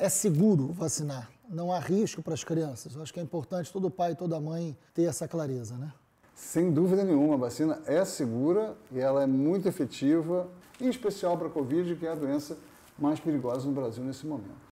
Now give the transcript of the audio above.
é seguro vacinar, não há risco para as crianças. Eu acho que é importante todo pai e toda mãe ter essa clareza, né? Sem dúvida nenhuma, a vacina é segura e ela é muito efetiva, em especial para a Covid, que é a doença mais perigosa no Brasil nesse momento.